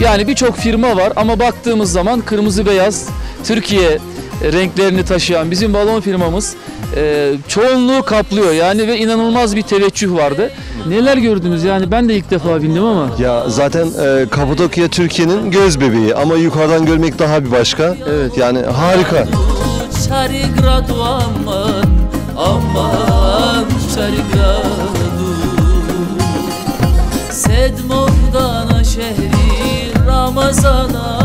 Yani birçok firma var ama baktığımız zaman kırmızı beyaz Türkiye renklerini taşıyan bizim balon firmamız e, çoğunluğu kaplıyor yani ve inanılmaz bir teveccüh vardı. Neler gördünüz yani ben de ilk defa bindim ama. Ya zaten e, Kapadokya Türkiye'nin göz bebeği ama yukarıdan görmek daha bir başka. Evet. Yani harika. sana